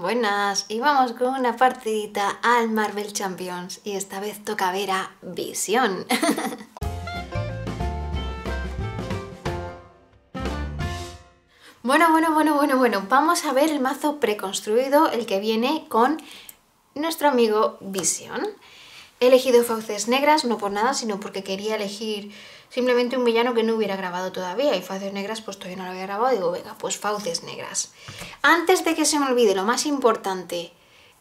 Buenas, y vamos con una partidita al Marvel Champions y esta vez toca ver a Visión. bueno, bueno, bueno, bueno, bueno, vamos a ver el mazo preconstruido, el que viene con nuestro amigo Visión. He elegido fauces negras, no por nada, sino porque quería elegir simplemente un villano que no hubiera grabado todavía. Y fauces negras, pues todavía no lo había grabado. Digo, venga, pues fauces negras. Antes de que se me olvide lo más importante,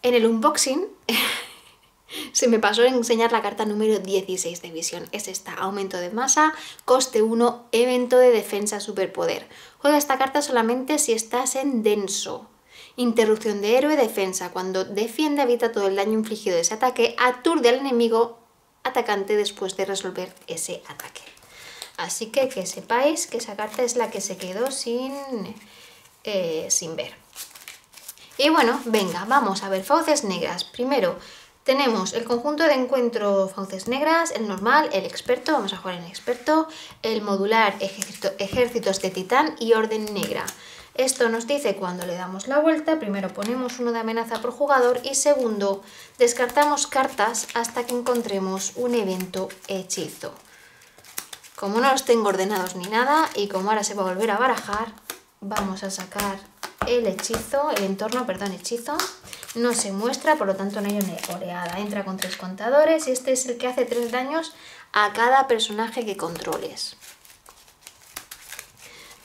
en el unboxing se me pasó enseñar la carta número 16 de visión. Es esta, aumento de masa, coste 1, evento de defensa, superpoder. Juega esta carta solamente si estás en denso. Interrupción de héroe, defensa. Cuando defiende, evita todo el daño infligido de ese ataque, aturde al enemigo atacante después de resolver ese ataque. Así que que sepáis que esa carta es la que se quedó sin, eh, sin ver. Y bueno, venga, vamos a ver fauces negras. Primero, tenemos el conjunto de encuentro fauces negras, el normal, el experto, vamos a jugar en experto, el modular ejércitos de titán y orden negra. Esto nos dice cuando le damos la vuelta, primero ponemos uno de amenaza por jugador y segundo, descartamos cartas hasta que encontremos un evento hechizo. Como no los tengo ordenados ni nada y como ahora se va a volver a barajar, vamos a sacar el hechizo, el entorno, perdón, hechizo. No se muestra, por lo tanto no hay una oleada. Entra con tres contadores y este es el que hace tres daños a cada personaje que controles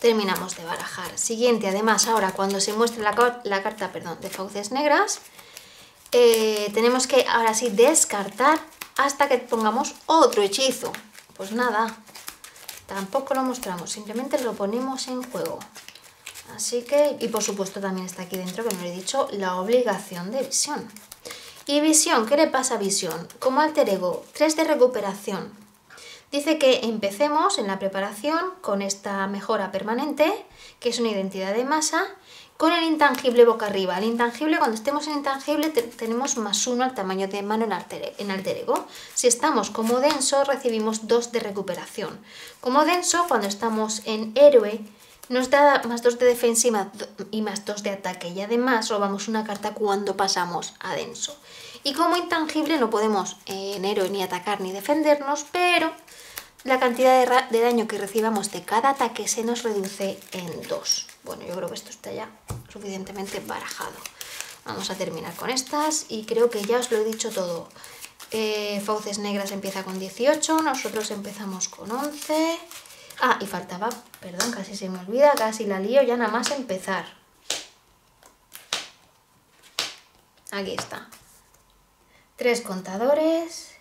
terminamos de barajar. Siguiente, además, ahora cuando se muestre la, la carta perdón, de fauces negras, eh, tenemos que ahora sí descartar hasta que pongamos otro hechizo. Pues nada, tampoco lo mostramos, simplemente lo ponemos en juego. Así que, y por supuesto también está aquí dentro, que no he dicho, la obligación de visión. Y visión, ¿qué le pasa a visión? Como alter ego, 3 de recuperación, Dice que empecemos en la preparación con esta mejora permanente, que es una identidad de masa, con el intangible boca arriba. El intangible, cuando estemos en intangible, tenemos más uno al tamaño de mano en alter, ego. Si estamos como denso, recibimos dos de recuperación. Como denso, cuando estamos en héroe, nos da más dos de defensa y más, y más dos de ataque. Y además robamos una carta cuando pasamos a denso. Y como intangible no podemos en héroe ni atacar ni defendernos, pero la cantidad de, daño que recibamos de cada ataque se nos reduce en 2. Bueno, yo creo que esto está ya suficientemente barajado. Vamos a terminar con estas y creo que ya os lo he dicho todo. Eh, Fauces Negras empieza con 18, nosotros empezamos con 11. Ah, y faltaba, perdón, casi se me olvida, casi la lío ya nada más empezar. Aquí está. Tres contadores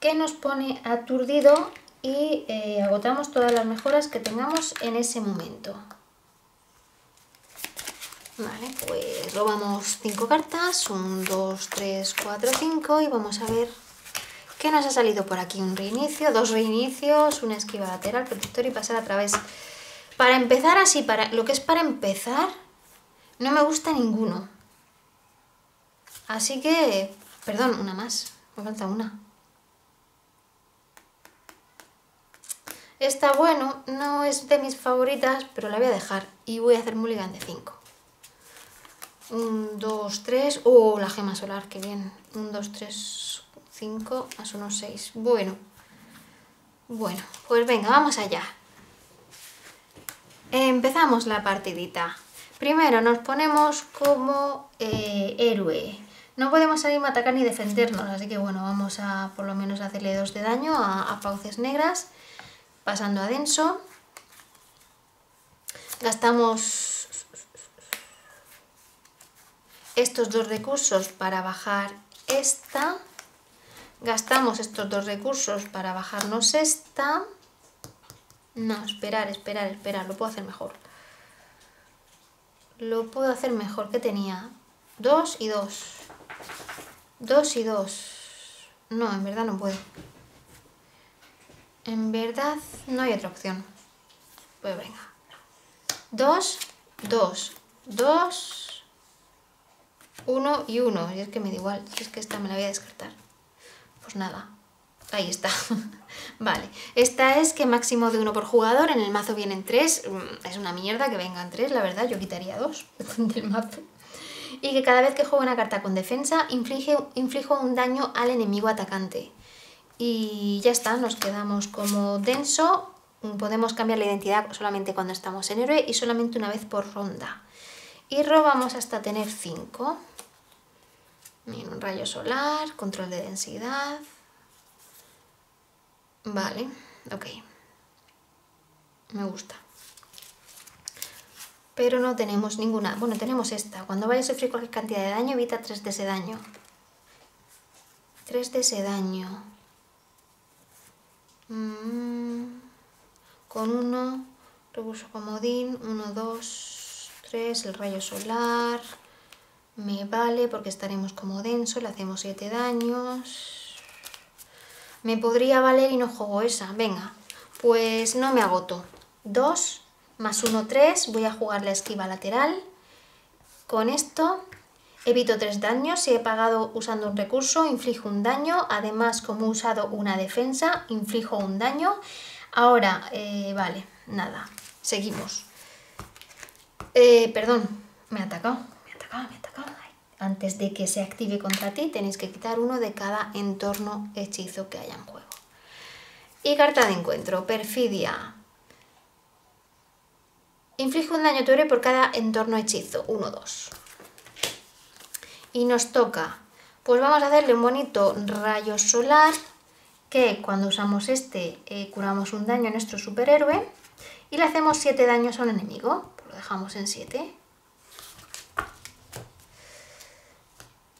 que nos pone aturdido y eh, agotamos todas las mejoras que tengamos en ese momento. Vale, pues robamos 5 cartas, 1, 2, 3, 4, 5 y vamos a ver qué nos ha salido por aquí. Un reinicio, dos reinicios, una esquiva lateral, protector y pasar a través. Para empezar así, para lo que es para empezar, no me gusta ninguno. Así que, perdón, una más, me falta una. Está bueno, no es de mis favoritas, pero la voy a dejar y voy a hacer mulligan de 5. 1, 2, 3... ¡Oh, la gema solar! ¡Qué bien! 1, 2, 3, 5, más 1, 6. Bueno. Bueno, pues venga, vamos allá. Empezamos la partidita. Primero nos ponemos como eh, héroe. No podemos salir a atacar ni defendernos, así que bueno, vamos a por lo menos hacerle 2 de daño a, a fauces negras pasando a denso. Gastamos estos dos recursos para bajar esta. Gastamos estos dos recursos para bajarnos esta. No, esperar, esperar, esperar. Lo puedo hacer mejor. Lo puedo hacer mejor. que tenía? Dos y dos. Dos y dos. No, en verdad no puedo. En verdad no hay otra opción. Pues venga. Dos, dos, dos, uno y uno. Y es que me da igual, es que esta me la voy a descartar. Pues nada, ahí está. vale, esta es que máximo de uno por jugador, en el mazo vienen tres. Mm, es una mierda que vengan tres, la verdad, yo quitaría dos del mazo. Y que cada vez que juego una carta con defensa inflige, inflijo un daño al enemigo atacante. Y ya está, nos quedamos como denso, podemos cambiar la identidad solamente cuando estamos en héroe y solamente una vez por ronda. Y robamos hasta tener 5. Un rayo solar, control de densidad. Vale, ok. Me gusta pero no tenemos ninguna. Bueno, tenemos esta. Cuando vaya a sufrir cualquier cantidad de daño, evita 3 de ese daño. 3 de ese daño. Mm. Con uno, recurso comodín, 1, 2, 3, el rayo solar. Me vale porque estaremos como denso, le hacemos 7 daños. Me podría valer y no juego esa. Venga, pues no me agoto. 2 más 1, 3, voy a jugar la esquiva lateral. Con esto evito 3 daños, si he pagado usando un recurso, inflijo un daño, además como he usado una defensa, inflijo un daño. Ahora, eh, vale, nada, seguimos. Eh, perdón, me ha atacado, me atacado, me atacado. Antes de que se active contra ti, tenéis que quitar uno de cada entorno hechizo que haya en juego. Y carta de encuentro, perfidia, Inflige un daño a tu héroe por cada entorno hechizo. 1, 2. Y nos toca. Pues vamos a hacerle un bonito rayo solar. Que cuando usamos este eh, curamos un daño a nuestro superhéroe. Y le hacemos 7 daños a un enemigo. Lo dejamos en 7.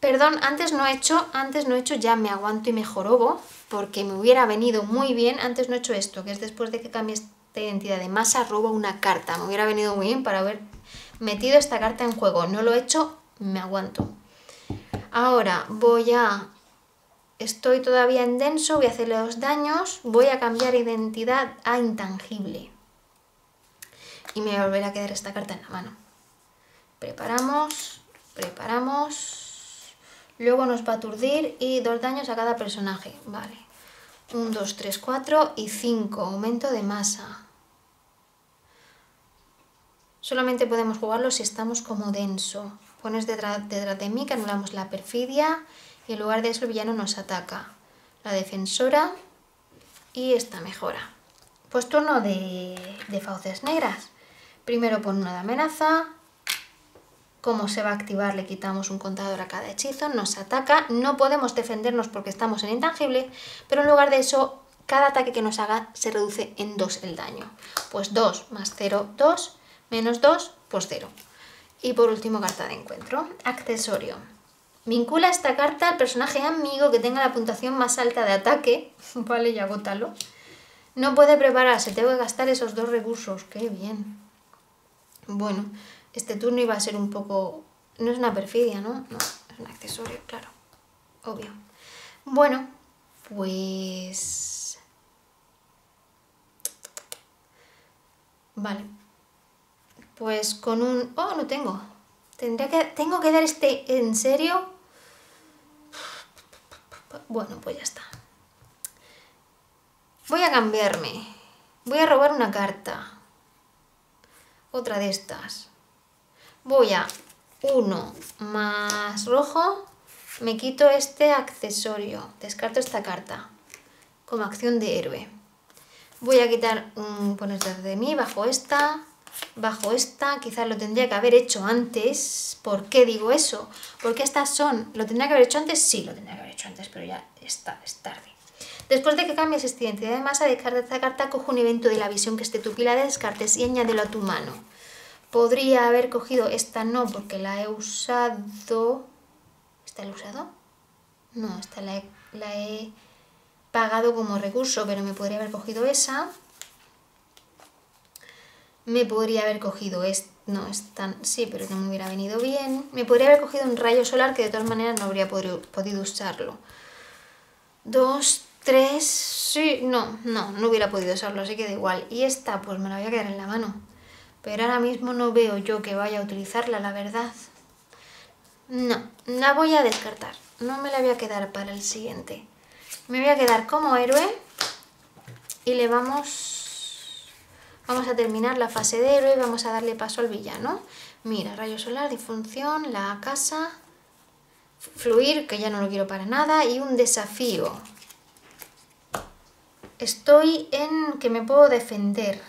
Perdón, antes no he hecho, antes no he hecho ya me aguanto y me jorobo, porque me hubiera venido muy bien, antes no he hecho esto, que es después de que cambies de identidad de masa roba una carta. Me hubiera venido muy bien para haber metido esta carta en juego. No lo he hecho, me aguanto. Ahora voy a... Estoy todavía en denso, voy a hacerle dos daños. Voy a cambiar identidad a intangible. Y me volverá a quedar esta carta en la mano. Preparamos, preparamos. Luego nos va a aturdir y dos daños a cada personaje. Vale. 1, 2, 3, 4 y 5. Aumento de masa. Solamente podemos jugarlo si estamos como denso. Pones detrás, de mí que anulamos la perfidia y en lugar de eso el villano nos ataca. La defensora y esta mejora. Pues turno de, de fauces negras. Primero pon una de amenaza, cómo se va a activar, le quitamos un contador a cada hechizo, nos ataca, no podemos defendernos porque estamos en intangible, pero en lugar de eso, cada ataque que nos haga se reduce en 2 el daño. Pues 2 más 0, 2, menos 2, pues 0. Y por último, carta de encuentro. Accesorio. Vincula esta carta al personaje amigo que tenga la puntuación más alta de ataque. vale, ya agótalo. No puede prepararse, tengo que gastar esos dos recursos. ¡Qué bien! Bueno, este turno iba a ser un poco... No es una perfidia, ¿no? No, es un accesorio, claro. Obvio. Bueno, pues... Vale. Pues con un... Oh, no tengo. Tendría que... Tengo que dar este... ¿En serio? Bueno, pues ya está. Voy a cambiarme. Voy a robar una carta. Otra de estas voy a 1 más rojo, me quito este accesorio, descarto esta carta como acción de héroe. Voy a quitar un poner de mí, bajo esta, bajo esta, quizás lo tendría que haber hecho antes. ¿Por qué digo eso? Porque estas son, ¿lo tendría que haber hecho antes? Sí, lo tendría que haber hecho antes, pero ya está, es tarde. Después de que cambies esta identidad de masa, descarta esta carta, coge un evento de la visión que esté tu pila de descartes y añádelo a tu mano. Podría haber cogido esta no porque la he usado... ¿Esta la he usado? No, esta la he, pagado como recurso, pero me podría haber cogido esa. Me podría haber cogido esta... No, esta sí, pero no me hubiera venido bien. Me podría haber cogido un rayo solar que de todas maneras no habría podido, podido usarlo. Dos, tres... Sí, no, no, no hubiera podido usarlo, así que da igual. Y esta, pues me la voy a quedar en la mano pero ahora mismo no veo yo que vaya a utilizarla, la verdad. No, la voy a descartar. No me la voy a quedar para el siguiente. Me voy a quedar como héroe y le vamos... Vamos a terminar la fase de héroe y vamos a darle paso al villano. Mira, rayo solar, disfunción, la casa, fluir, que ya no lo quiero para nada, y un desafío. Estoy en que me puedo defender.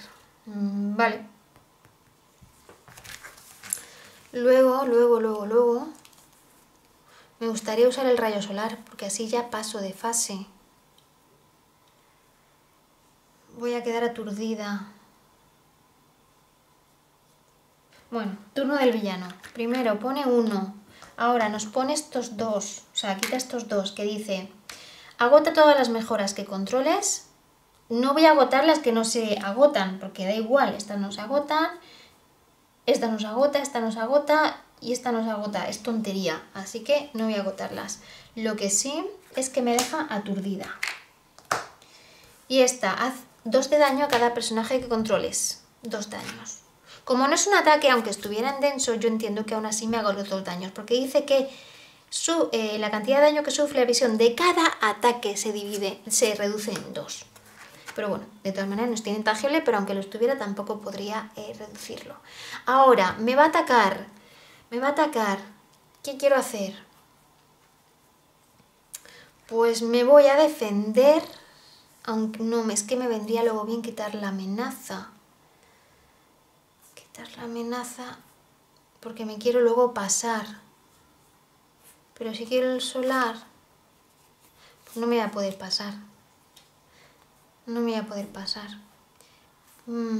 Mm, vale. Luego, luego, luego, luego... Me gustaría usar el rayo solar, porque así ya paso de fase. Voy a quedar aturdida. Bueno, turno del villano. Primero pone uno. Ahora nos pone estos dos. O sea, quita estos dos que dice... Agota todas las mejoras que controles. No voy a agotar las que no se agotan, porque da igual. Estas no se agotan. Esta nos agota, esta nos agota y esta nos agota. Es tontería. Así que no voy a agotarlas. Lo que sí es que me deja aturdida. Y esta, haz dos de daño a cada personaje que controles. Dos daños. Como no es un ataque, aunque estuviera en denso, yo entiendo que aún así me hago los dos daños, porque dice que eh, la cantidad de daño que sufre la visión de cada ataque se divide, se reduce en dos. Pero bueno, de todas maneras no estoy intangible, pero aunque lo estuviera tampoco podría eh, reducirlo. Ahora, me va a atacar, me va a atacar. ¿Qué quiero hacer? Pues me voy a defender, aunque no, es que me vendría luego bien quitar la amenaza la amenaza porque me quiero luego pasar. Pero si quiero el solar, pues no me voy a poder pasar. No me voy a poder pasar. Mm.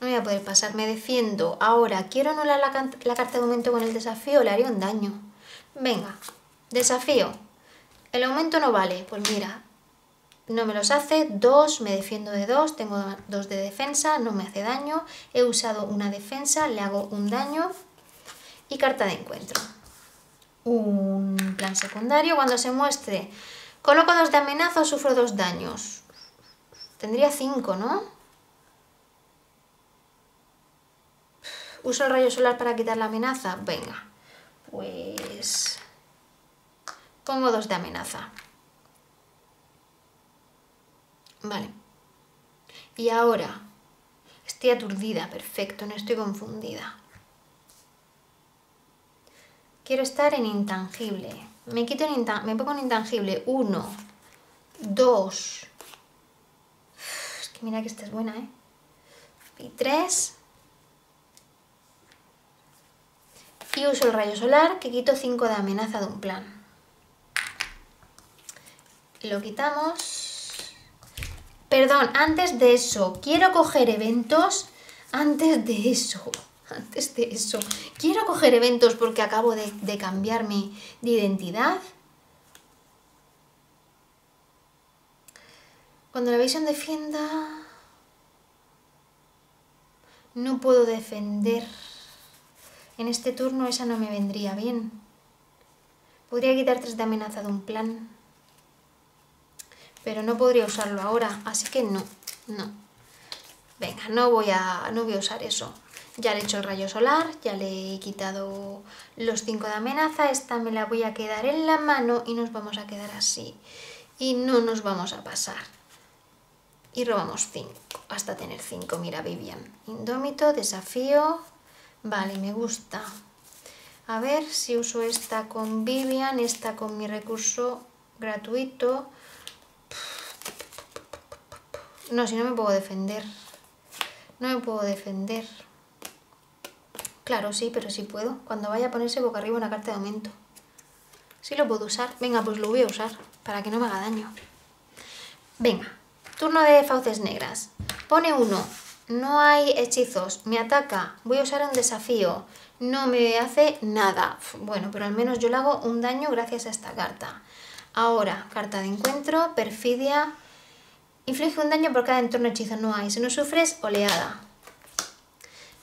No voy a poder pasar, me defiendo. Ahora, quiero anular la, la carta de aumento con el desafío, le haría un daño. Venga, desafío. El aumento no vale. Pues mira, no me los hace, dos, me defiendo de dos, tengo dos de defensa, no me hace daño, he usado una defensa, le hago un daño y carta de encuentro. Un plan secundario, cuando se muestre, coloco dos de amenaza o sufro dos daños. Tendría cinco, ¿no? ¿Uso el rayo solar para quitar la amenaza? Venga, pues pongo dos de amenaza. Vale. Y ahora, estoy aturdida, perfecto, no estoy confundida. Quiero estar en intangible. Me, quito en me pongo en intangible. Uno, dos. Es que mira que esta es buena, ¿eh? Y tres. Y uso el rayo solar que quito 5 de amenaza de un plan. Lo quitamos Perdón, antes de eso, quiero coger eventos. Antes de eso, antes de eso. Quiero coger eventos porque acabo de, de cambiarme de identidad. Cuando la visión defienda... No puedo defender. En este turno esa no me vendría bien. Podría quitar tres de amenaza de un plan pero no podría usarlo ahora, así que no, no. Venga, no voy a, no voy a usar eso. Ya le he hecho el rayo solar, ya le he quitado los 5 de amenaza, esta me la voy a quedar en la mano y nos vamos a quedar así. Y no nos vamos a pasar. Y robamos 5, hasta tener 5, mira Vivian. Indómito, desafío, vale, me gusta. A ver si uso esta con Vivian, esta con mi recurso gratuito, no, si no me puedo defender. No me puedo defender. Claro, sí, pero sí puedo. Cuando vaya a ponerse boca arriba una carta de aumento. Sí lo puedo usar. Venga, pues lo voy a usar. Para que no me haga daño. Venga. Turno de fauces negras. Pone uno. No hay hechizos. Me ataca. Voy a usar un desafío. No me hace nada. Bueno, pero al menos yo le hago un daño gracias a esta carta. Ahora, carta de encuentro, perfidia, Inflige un daño por cada entorno hechizo, no hay. Si no sufres, oleada.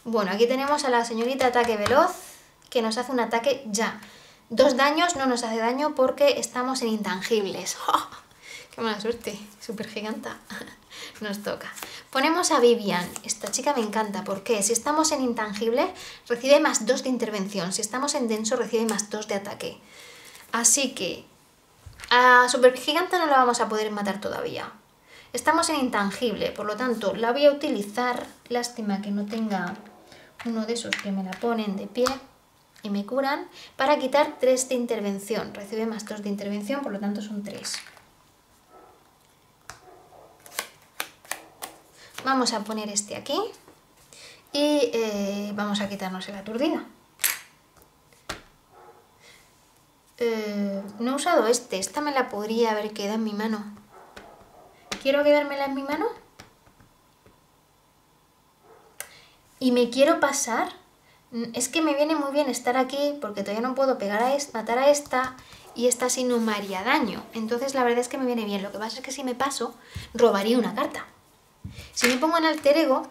Bueno, aquí tenemos a la señorita ataque veloz, que nos hace un ataque ya. Dos daños no nos hace daño porque estamos en intangibles. ¡Oh! ¡Qué mala suerte! Súper giganta. Nos toca. Ponemos a Vivian. Esta chica me encanta. porque Si estamos en intangible, recibe más dos de intervención. Si estamos en denso, recibe más dos de ataque. Así que a Super Giganta no la vamos a poder matar todavía. Estamos en intangible, por lo tanto la voy a utilizar. Lástima que no tenga uno de esos que me la ponen de pie y me curan para quitar 3 de intervención. Recibe más 2 de intervención, por lo tanto son 3. Vamos a poner este aquí y eh, vamos a quitarnos el aturdida. Eh, no he usado este, esta me la podría haber quedado en mi mano. ¿Quiero quedármela en mi mano? Y me quiero pasar. Es que me viene muy bien estar aquí porque todavía no puedo pegar a esta, matar a esta y esta sí no me haría daño. Entonces la verdad es que me viene bien. Lo que pasa es que si me paso, robaría una carta. Si me pongo en alter ego,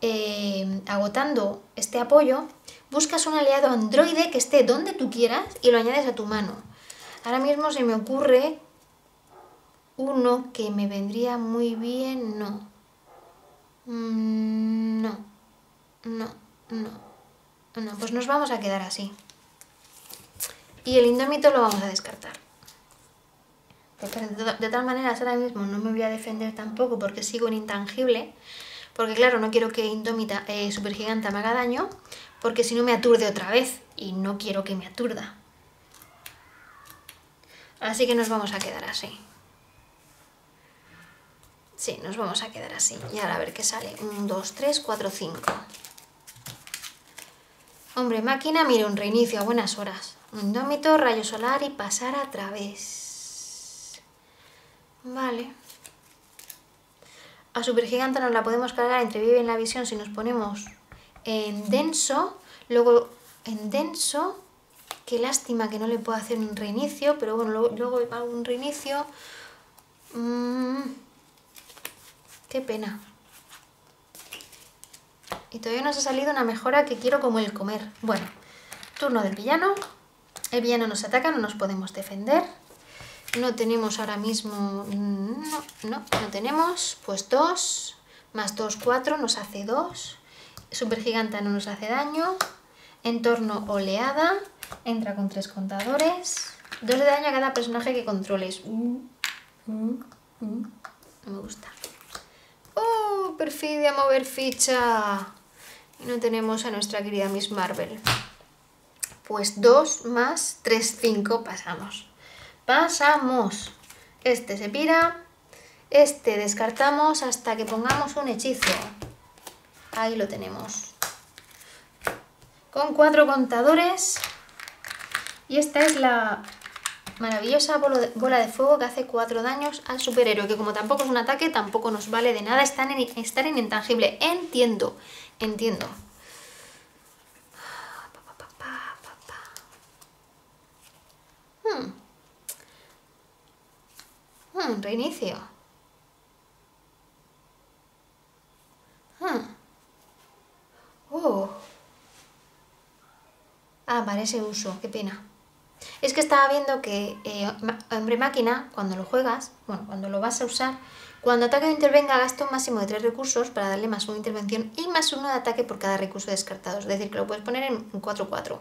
eh, agotando este apoyo, buscas un aliado androide que esté donde tú quieras y lo añades a tu mano. Ahora mismo se me ocurre uno que me vendría muy bien, no. Mm, no, no, no, no, pues nos vamos a quedar así. Y el indómito lo vamos a descartar. De tal manera, ahora mismo no me voy a defender tampoco porque sigo en intangible. Porque claro, no quiero que Indómita eh, Supergiganta me haga daño, porque si no me aturde otra vez. Y no quiero que me aturda. Así que nos vamos a quedar así. Sí, nos vamos a quedar así. Y ahora a ver qué sale. 1, 2, 3, 4, 5. Hombre, máquina, mira, un reinicio a buenas horas. Indómito, rayo solar y pasar a través. Vale. A Supergiganta nos la podemos cargar entre vive en la visión si nos ponemos en denso. Luego en denso. Qué lástima que no le puedo hacer un reinicio, pero bueno, luego, hago un reinicio. Mm, qué pena. Y todavía nos ha salido una mejora que quiero como el comer. Bueno, turno del villano. El villano nos ataca, no nos podemos defender. No tenemos ahora mismo... No, no, no tenemos. Pues 2 más 2, 4 nos hace 2. Supergiganta no nos hace daño. Entorno oleada. Entra con 3 contadores. 2 de daño a cada personaje que controles. Uh, uh, uh. No me gusta. ¡Oh! Perfidia, mover ficha. No tenemos a nuestra querida Miss Marvel. Pues 2 más 3, 5 pasamos pasamos. Este se pira, este descartamos hasta que pongamos un hechizo. Ahí lo tenemos. Con cuatro contadores. Y esta es la maravillosa bola de fuego que hace cuatro daños al superhéroe, que como tampoco es un ataque, tampoco nos vale de nada estar en, estar en intangible. Entiendo, entiendo. Hmm. Hmm, reinicio. Hmm. Oh. Ah, para ese uso, qué pena. Es que estaba viendo que eh, Hombre Máquina, cuando lo juegas, bueno, cuando lo vas a usar, cuando ataque o intervenga gasta un máximo de 3 recursos para darle más una intervención y más uno de ataque por cada recurso descartado. Es decir, que lo puedes poner en 4-4.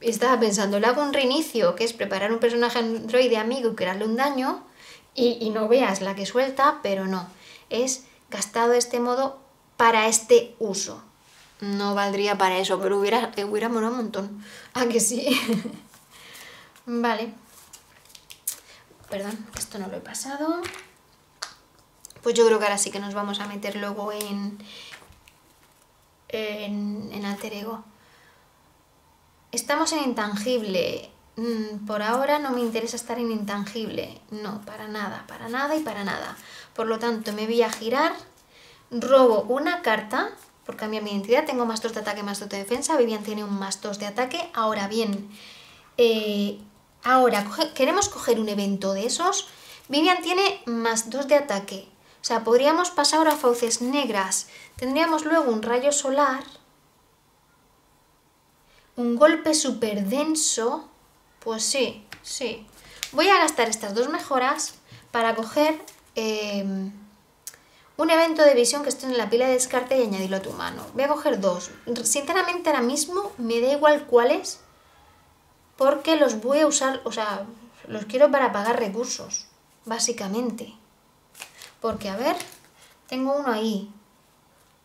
Estaba pensando, le hago un reinicio, que es preparar un personaje androide amigo y crearle un daño, y, no veas la que suelta, pero no. Es gastado este modo para este uso. No valdría para eso, pero hubiera, hubiera molado un montón. ¿A que sí? vale. Perdón, esto no lo he pasado. Pues yo creo que ahora sí que nos vamos a meter luego en, en, en alter ego. Estamos en intangible. Mm, por ahora no me interesa estar en intangible. No, para nada, para nada y para nada. Por lo tanto, me voy a girar, robo una carta, por cambiar mi identidad, tengo más 2 de ataque, más 2 de defensa, Vivian tiene un más 2 de ataque. Ahora bien, eh, ahora queremos coger un evento de esos. Vivian tiene más 2 de ataque. O sea, podríamos pasar ahora a fauces negras. Tendríamos luego un rayo solar, un golpe súper denso pues sí, sí. Voy a gastar estas dos mejoras para coger em, un evento de visión que esté en la pila de descarte y añadirlo a tu mano. Voy a coger dos. Sinceramente ahora mismo me da igual cuáles porque los voy a usar, o sea, los quiero para pagar recursos, básicamente. Porque, a ver, tengo uno ahí.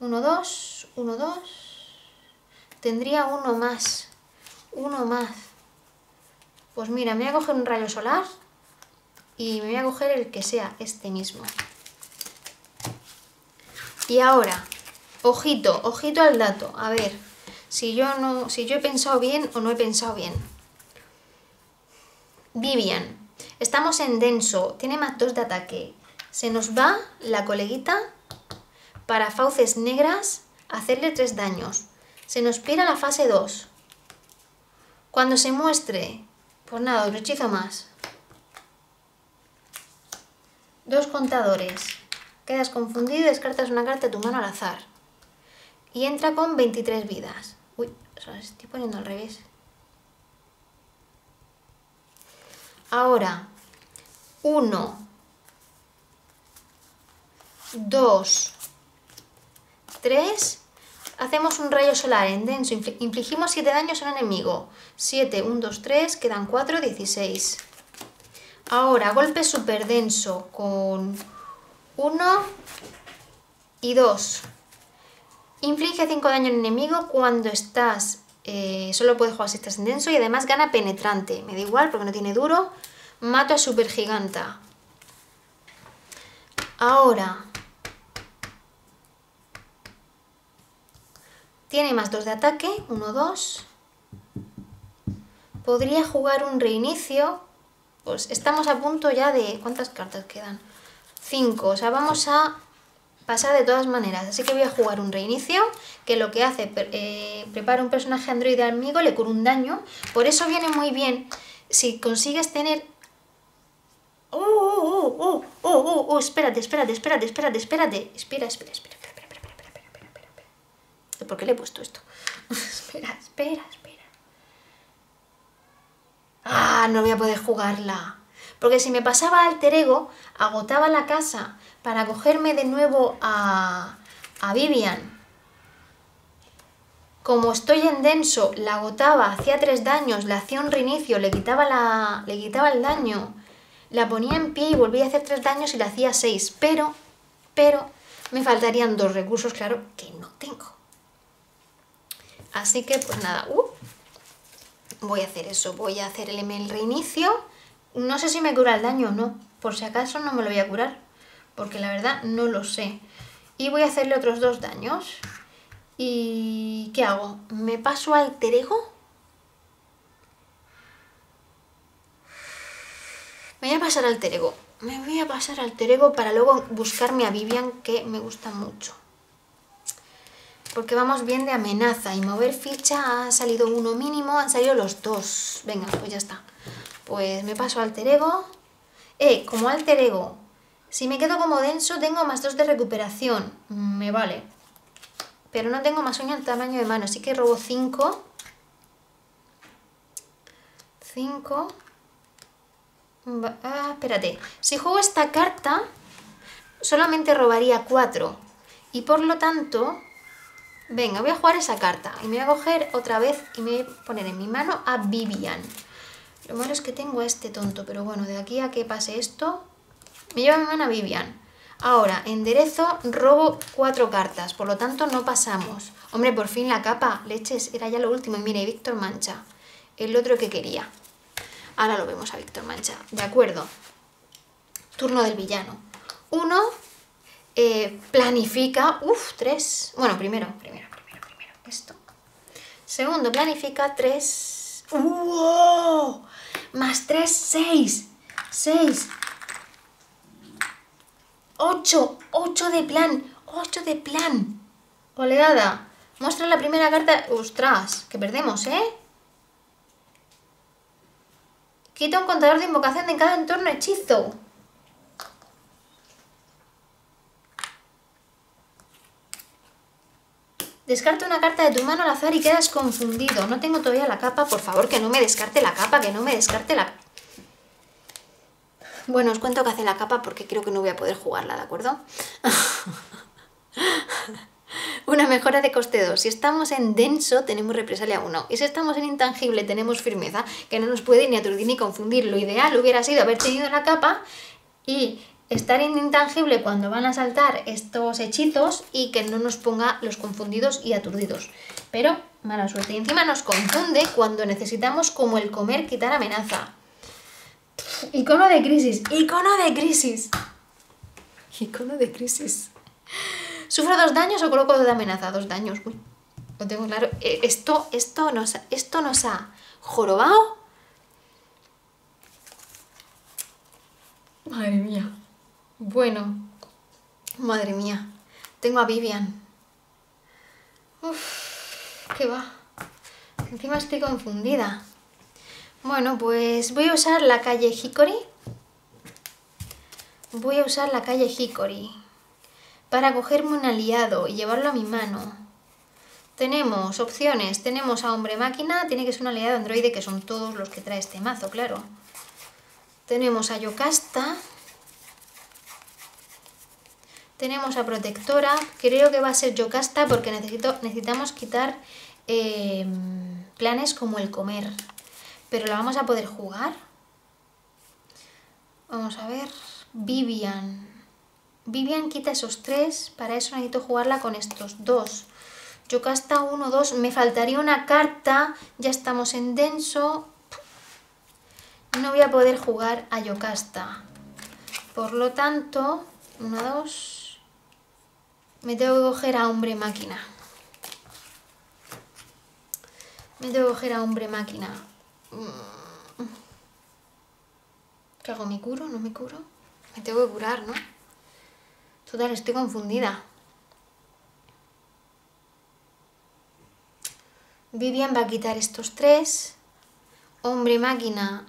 Uno, dos, uno, dos. Tendría uno más. Uno más. Pues mira, me voy a coger un rayo solar y me voy a coger el que sea este mismo. Y ahora, ojito, ojito al dato. A ver, si yo no, si yo he pensado bien o no he pensado bien. Vivian, estamos en denso, tiene más dos de ataque. Se nos va la coleguita para fauces negras hacerle tres daños. Se nos pira la fase 2. Cuando se muestre, pues nada, otro hechizo más. Dos contadores. Quedas confundido y descartas una carta de tu mano al azar. Y entra con 23 vidas. Uy, se estoy poniendo al revés. Ahora, 1, 2, 3. Hacemos un rayo solar en denso. Infligimos 7 daños al enemigo. 7, 1, 2, 3. Quedan 4, 16. Ahora, golpe super denso con 1 y 2. Inflige 5 daño al enemigo cuando estás... Eh, solo puedes jugar si estás en denso y además gana penetrante. Me da igual porque no tiene duro. Mato a super giganta. Ahora... Tiene más 2 de ataque. 1, 2. Podría jugar un reinicio. Pues estamos a punto ya de... ¿Cuántas cartas quedan? 5. O sea, vamos a pasar de todas maneras. Así que voy a jugar un reinicio, que lo que hace, eh, prepara un personaje androide amigo, le cura un daño. Por eso viene muy bien si consigues tener... ¡Oh, oh, oh, oh, oh, oh, Espérate, espérate, espérate, espérate, espérate. Espera, espera, espera, espera, espera, espera, espera, espera, espera. ¿Por qué le he puesto esto? espera, espera, espera. Ah, no voy a poder jugarla. Porque si me pasaba alter ego, agotaba la casa para cogerme de nuevo a, a Vivian. Como estoy en denso, la agotaba, hacía tres daños, le hacía un reinicio, le quitaba, la, le quitaba el daño, la ponía en pie y volvía a hacer tres daños y le hacía seis. Pero, pero, me faltarían dos recursos, claro, que no tengo. Así que, pues nada, uh, voy a hacer eso, voy a hacer el, el reinicio no sé si me cura el daño o no. Por si acaso no me lo voy a curar. Porque la verdad no lo sé. Y voy a hacerle otros dos daños. ¿Y qué hago? ¿Me paso al terego? Me voy a pasar al terego. Me voy a pasar al terego para luego buscarme a Vivian, que me gusta mucho. Porque vamos bien de amenaza. Y mover ficha ha salido uno mínimo, han salido los dos. Venga, pues ya está. Pues me paso alter ego. Eh, como alter ego, si me quedo como denso tengo más 2 de recuperación. Me vale. Pero no tengo más uña al tamaño de mano, así que robo 5. 5. Ah, espérate. Si juego esta carta, solamente robaría 4. Y por lo tanto, venga, voy a jugar esa carta. Y me voy a coger otra vez y me voy a poner en mi mano a Vivian. Lo malo es que tengo a este tonto, pero bueno, de aquí a que pase esto, me lleva mi mano a Vivian. Ahora, enderezo, robo cuatro cartas, por lo tanto no pasamos. Hombre, por fin la capa, leches, era ya lo último. Y mire, Víctor Mancha, el otro que quería. Ahora lo vemos a Víctor Mancha, de acuerdo. Turno del villano. Uno, eh, planifica, uff, tres. Bueno, primero, primero, primero, primero, esto. Segundo, planifica tres. ¡Wow! Más 3, 6. 6. 8. 8 de plan. 8 de plan. Oleada. Muestra la primera carta. ¡Ostras! Que perdemos, ¿eh? Quita un contador de invocación de cada entorno hechizo. Descarta una carta de tu mano al azar y quedas confundido. No tengo todavía la capa, por favor, que no me descarte la capa, que no me descarte la... Bueno, os cuento que hace la capa porque creo que no voy a poder jugarla, ¿de acuerdo? Una mejora de coste 2. Si estamos en denso, tenemos represalia 1. Y si estamos en intangible, tenemos firmeza, que no nos puede ni aturdir ni confundir. Lo ideal hubiera sido haber tenido la capa y estar intangible cuando van a saltar estos hechizos y que no nos ponga los confundidos y aturdidos. Pero mala suerte. Y encima nos confunde cuando necesitamos como el comer quitar amenaza. Icono de crisis, icono de crisis. Icono de crisis. ¿Sufro dos daños o coloco de amenaza? Dos daños, uy. Lo tengo claro. Eh, esto, esto, nos, esto nos ha jorobado. Madre mía. Bueno. Madre mía. Tengo a Vivian. Uf, ¿qué va? Encima estoy confundida. Bueno, pues voy a usar la calle Hickory. Voy a usar la calle Hickory para cogerme un aliado y llevarlo a mi mano. Tenemos opciones, tenemos a hombre máquina, tiene que ser un aliado androide que son todos los que trae este mazo, claro. Tenemos a Yocasta. Tenemos a Protectora, creo que va a ser Yocasta porque necesito, necesitamos quitar eh, planes como el comer. Pero la vamos a poder jugar. Vamos a ver. Vivian. Vivian quita esos tres. Para eso necesito jugarla con estos dos. Yocasta 1, 2. Me faltaría una carta. Ya estamos en denso. No voy a poder jugar a Yocasta. Por lo tanto, 1, 2. Me tengo que coger a hombre máquina. Me tengo que coger a hombre máquina. Mm. ¿Qué hago? ¿Me curo? ¿No me curo? Me tengo que curar, ¿no? Total, estoy confundida. Vivian va a quitar estos tres. Hombre máquina.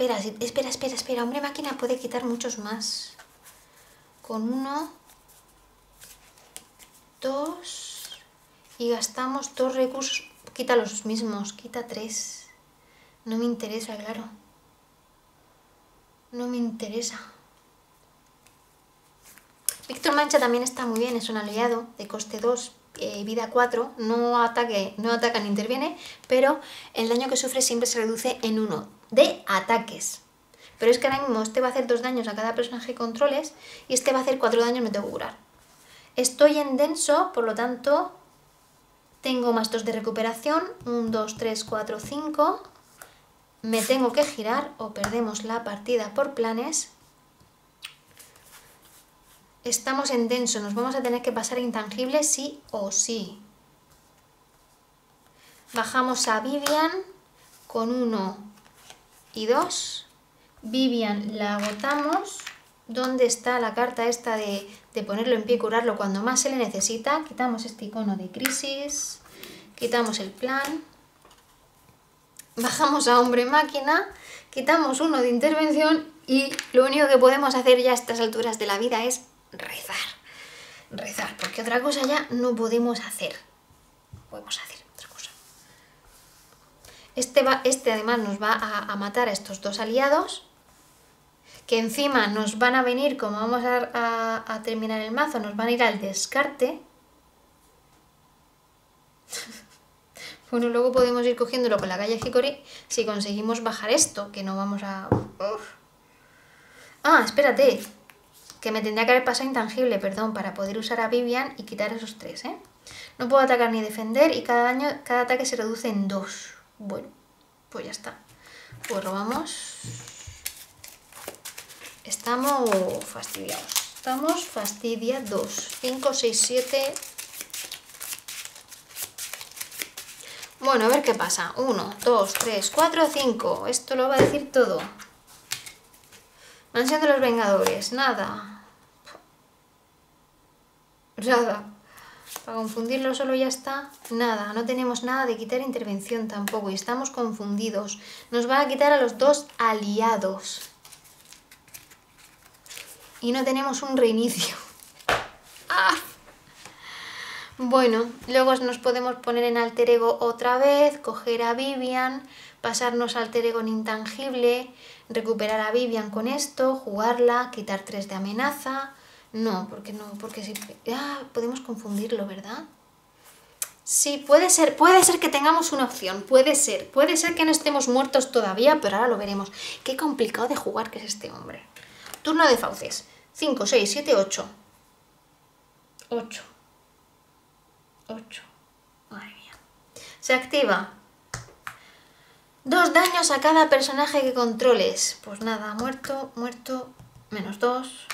Espera, espera, espera, espera. Hombre máquina puede quitar muchos más. Con uno, dos y gastamos dos recursos. Quita los mismos, quita tres. No me interesa, claro. No me interesa. Víctor Mancha también está muy bien, es un aliado de coste 2, eh, vida 4, no, ataque, no ataca ni interviene, pero el daño que sufre siempre se reduce en 1 de ataques. Pero es que ahora mismo este va a hacer 2 daños a cada personaje que controles y este va a hacer 4 daños, me tengo que curar. Estoy en denso, por lo tanto, tengo más 2 de recuperación, 1, 2, 3, 4, 5. Me tengo que girar o perdemos la partida por planes Estamos en denso, nos vamos a tener que pasar a intangible sí o sí. Bajamos a Vivian con 1 y 2. Vivian la agotamos. ¿Dónde está la carta esta de, de ponerlo en pie y curarlo cuando más se le necesita? Quitamos este icono de crisis. Quitamos el plan. Bajamos a hombre máquina. Quitamos uno de intervención y lo único que podemos hacer ya a estas alturas de la vida es rezar. Rezar, porque otra cosa ya no podemos hacer. Podemos hacer. Este, este además nos va a, matar a estos dos aliados, que encima nos van a venir, como vamos a, terminar el mazo, nos van a ir al descarte. Bueno, luego podemos ir cogiéndolo con la calle Hickory si conseguimos bajar esto, que no vamos a... Ah, espérate, que me tendría que haber pasado intangible, perdón, para poder usar a Vivian y quitar esos tres, ¿eh? No puedo atacar ni defender y cada, daño, cada ataque se reduce en dos. Bueno, pues ya está. Pues robamos. Estamos fastidiados. Estamos fastidiados. 5, 6, 7... Bueno, a ver qué pasa. 1, 2, 3, 4, 5. Esto lo va a decir todo. Mansión de los Vengadores, nada. Nada. Para confundirlo solo ya está. Nada, no tenemos nada de quitar intervención tampoco y estamos confundidos. Nos va a quitar a los dos aliados. Y no tenemos un reinicio. ¡Ah! Bueno, luego nos podemos poner en alter ego otra vez, coger a Vivian, pasarnos alter ego en intangible, recuperar a Vivian con esto, jugarla, quitar 3 de amenaza. No, porque no, porque si... Ah, podemos confundirlo, ¿verdad? Sí, puede ser, puede ser que tengamos una opción, puede ser, puede ser que no estemos muertos todavía, pero ahora lo veremos. Qué complicado de jugar que es este hombre. Turno de fauces. 5, 6, 7, 8. 8. 8. Madre mía. Se activa. Dos daños a cada personaje que controles. Pues nada, muerto, muerto, menos dos.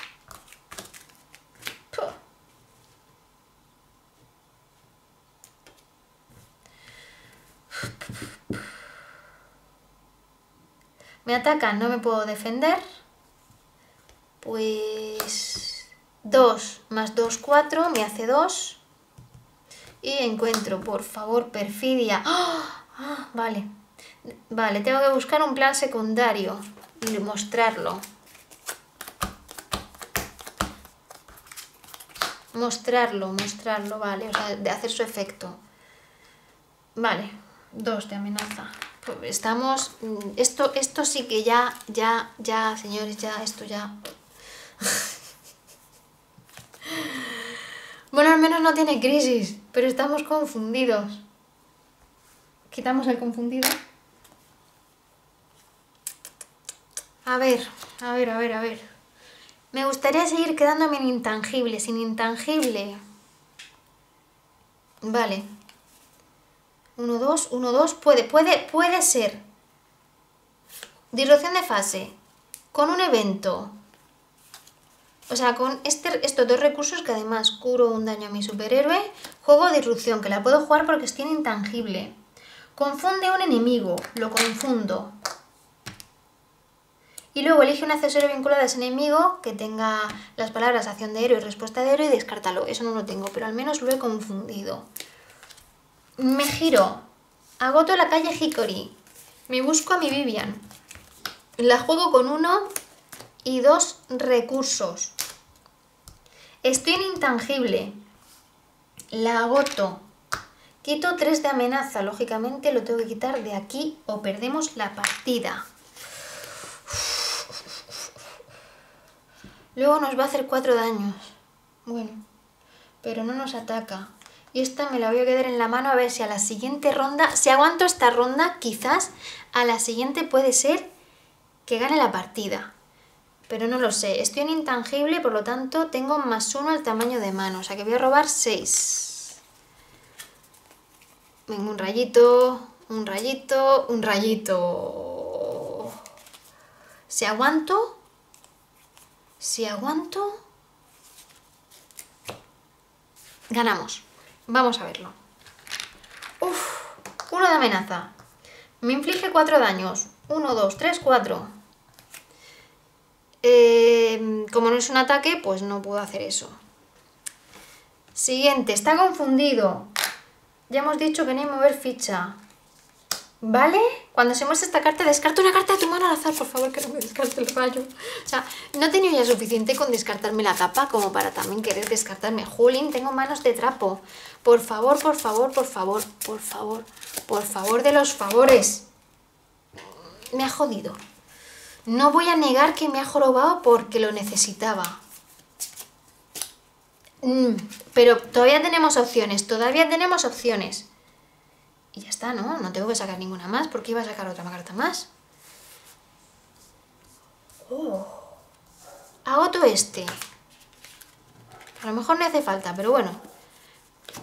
Me atacan, no me puedo defender. Pues 2 más 2, 4, me hace 2. Y encuentro, por favor, perfidia. ¡Ah! ¡Ah! Vale. Vale, tengo que buscar un plan secundario y mostrarlo. Mostrarlo, mostrarlo, vale, o sea, de hacer su efecto. Vale, dos de amenaza. Pues estamos... Esto, esto sí que ya, ya, ya, señores, ya, esto ya... bueno, al menos no tiene crisis, pero estamos confundidos. Quitamos el confundido. A ver, a ver, a ver, a ver. Me gustaría seguir quedándome en intangible, sin intangible. Vale. 1, 2, 1, 2, puede, puede, puede ser. Disrupción de fase. Con un evento. O sea, con este, estos dos recursos que además curo un daño a mi superhéroe, juego disrupción, que la puedo jugar porque es tiene intangible. Confunde un enemigo, lo confundo. Y luego elige un accesorio vinculado a ese enemigo que tenga las palabras acción de héroe y respuesta de héroe y descártalo. Eso no lo tengo, pero al menos lo he confundido. Me giro. Agoto la calle Hickory. Me busco a mi Vivian. La juego con uno y dos recursos. Estoy en intangible. La agoto. Quito tres de amenaza. Lógicamente lo tengo que quitar de aquí o perdemos la partida. Luego nos va a hacer cuatro daños. Bueno, pero no nos ataca. Y esta me la voy a quedar en la mano a ver si a la siguiente ronda, si aguanto esta ronda, quizás a la siguiente puede ser que gane la partida. Pero no lo sé. Estoy en intangible, por lo tanto tengo más uno al tamaño de mano. O sea que voy a robar seis. Venga, un rayito, un rayito, un rayito. Si aguanto, si aguanto, ganamos. Vamos a verlo. Uf, uno de amenaza. Me inflige cuatro daños. Uno, dos, tres, cuatro. Eh, como no es un ataque, pues no puedo hacer eso. Siguiente, está confundido. Ya hemos dicho que no hay mover ficha. ¿Vale? Cuando muestra esta carta, descarta una carta de tu mano al azar, por favor, que no me descarte el rayo. O sea, no he tenido ya suficiente con descartarme la capa como para también querer descartarme. Jolín, tengo manos de trapo. Por favor, por favor, por favor, por favor, por favor de los favores. Me ha jodido. No voy a negar que me ha jorobado porque lo necesitaba. Mm, pero todavía tenemos opciones, todavía tenemos opciones. Y ya está, ¿no? No tengo que sacar ninguna más porque iba a sacar otra carta más. Oh. Agoto este. A lo mejor no hace falta, pero bueno.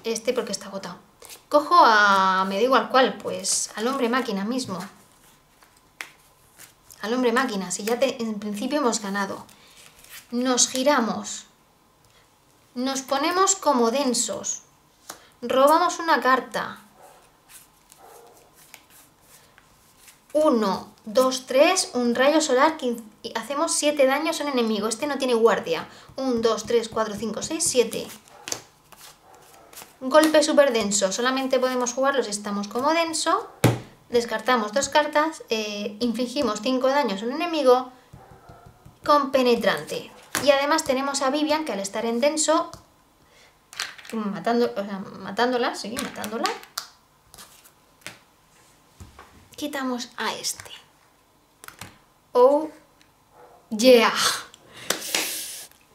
Este porque está agotado. Cojo a... me da igual cuál, pues al hombre máquina mismo. Al hombre máquina, si ya en principio hemos ganado. Nos giramos. Nos ponemos como densos. Robamos una carta. 1, 2, 3, un rayo solar que hacemos 7 daños a un enemigo. Este no tiene guardia. 1, 2, 3, 4, 5, 6, 7. Golpe súper denso. Solamente podemos jugarlo si estamos como denso. Descartamos dos cartas. Eh, infligimos 5 daños a un enemigo con penetrante. Y además tenemos a Vivian que al estar en denso, matando, o sea, matándola, sí, matándola, quitamos a este. Oh, yeah.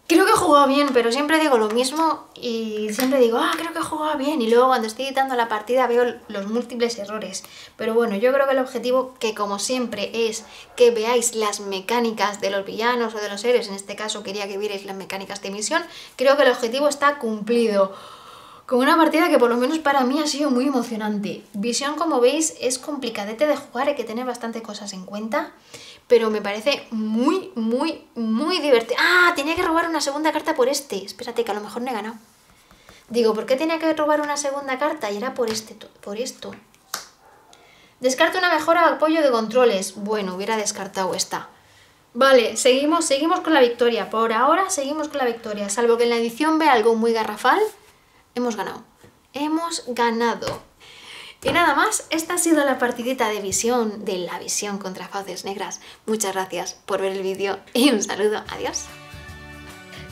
creo que he jugado bien, pero siempre digo lo mismo y siempre digo, ah, creo que he jugado bien. Y luego cuando estoy editando la partida veo los múltiples errores. Pero bueno, yo creo que el objetivo, que como siempre es que veáis las mecánicas de los villanos o de los héroes, en este caso quería que vierais las mecánicas de misión, creo que el objetivo está cumplido. Con una partida que por lo menos para mí ha sido muy emocionante. Visión, como veis, es complicadete de jugar, hay que tener bastante cosas en cuenta pero me parece muy, muy, muy divertido. ¡Ah! Tenía que robar una segunda carta por este. Espérate, que a lo mejor no he ganado. Digo, ¿por qué tenía que robar una segunda carta? Y era por, este, por esto. Descarto una mejora de apoyo de controles. Bueno, hubiera descartado esta. Vale, seguimos, seguimos con la victoria. Por ahora seguimos con la victoria. Salvo que en la edición vea algo muy garrafal, hemos ganado. Hemos ganado. Y nada más, esta ha sido la partidita de visión, de la visión contra fauces negras. Muchas gracias por ver el vídeo y un saludo. Adiós.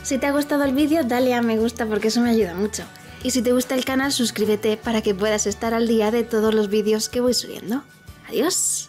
Si te ha gustado el vídeo, dale a me gusta porque eso me ayuda mucho. Y si te gusta el canal, suscríbete para que puedas estar al día de todos los vídeos que voy subiendo. Adiós.